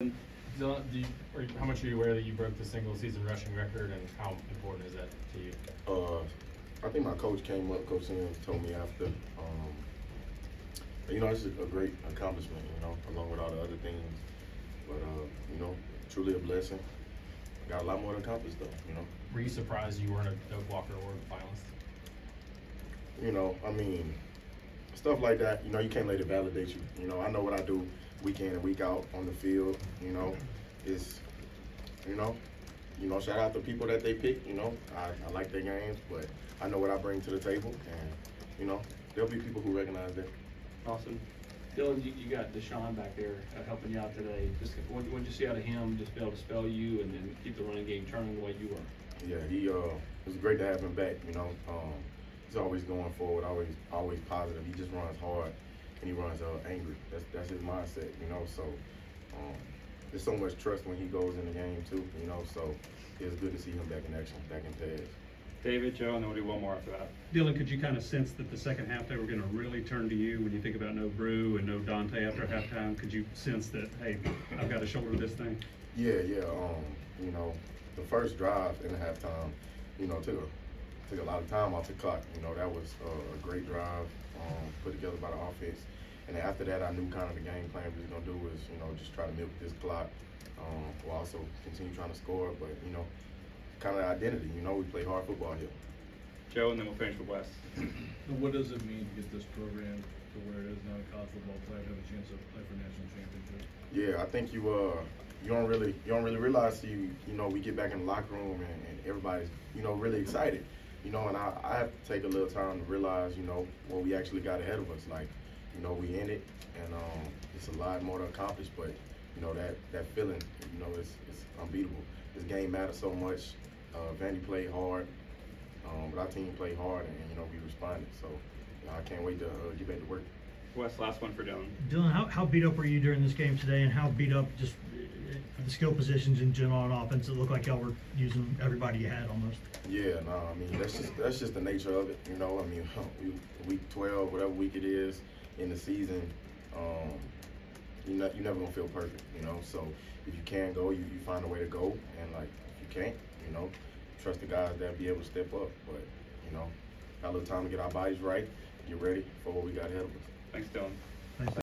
You, how much are you aware that you broke the single season rushing record and how important is that to you? Uh, I think my coach came up, Coach Sims told me after. Um, you know, it's a great accomplishment, you know, along with all the other things. But, uh, you know, truly a blessing. Got a lot more to accomplish, though, you know. Were you surprised you weren't a Doak Walker Award finalist? You know, I mean, stuff like that, you know, you can't let it validate you. You know, I know what I do week in and week out on the field, you know, is, you know, you know, shout out to people that they pick, you know, I, I like their games, but I know what I bring to the table and, you know, there'll be people who recognize that. Awesome. Dylan, you, you got DeSean back there uh, helping you out today. Just what what you see out of him? Just be able to spell you and then keep the running game turning the way you were. Yeah, he uh, it was great to have him back. You know, um, he's always going forward, always always positive. He just runs hard and he runs uh, angry. That's that's his mindset. You know, so um, there's so much trust when he goes in the game too. You know, so it's good to see him back in action, back in pads. David, Joe, and then we'll do one more after that. Dylan, could you kind of sense that the second half they were going to really turn to you when you think about no Bru and no Dont'e after halftime? Could you sense that, hey, I've got to shoulder this thing? Yeah, yeah. Um, you know, the first drive in the halftime, you know, took a took a lot of time off the clock. You know, that was uh, a great drive um, put together by the offense. And then after that, I knew kind of the game plan we was gonna do was, you know, just try to milk this clock, um, while also continue trying to score. But you know, kind of identity. You know, we play hard football here. Joe, and then we'll finish with Wes. And what does it mean to get this program to where it is now in college football play to have a chance to play for national championship? Yeah, I think you uh you don't really you don't really realize you you know we get back in the locker room and, and everybody's you know really excited. You know, and I, I have to take a little time to realize, you know, what we actually got ahead of us. Like, you know, we in it and um it's a lot more to accomplish, but you know, that that feeling, you know, it's it's unbeatable. This game matters so much. Uh Vandy played hard. Um, but our team played hard and, you know, we responded. So you know, I can't wait to uh, get back to work. Wes, last one for Dylan. Dylan, how, how beat up were you during this game today, and how beat up just for the skill positions in general on offense? It looked like y'all were using everybody you had almost. Yeah, no, I mean that's just that's just the nature of it, you know. I mean, week twelve, whatever week it is in the season, um, you not you never gonna feel perfect, you know. So if you can go, you, you find a way to go, and like if you can't, you know, trust the guys that be able to step up. But you know, got a little time to get our bodies right, get ready for what we got ahead of us. Thanks, Dylan.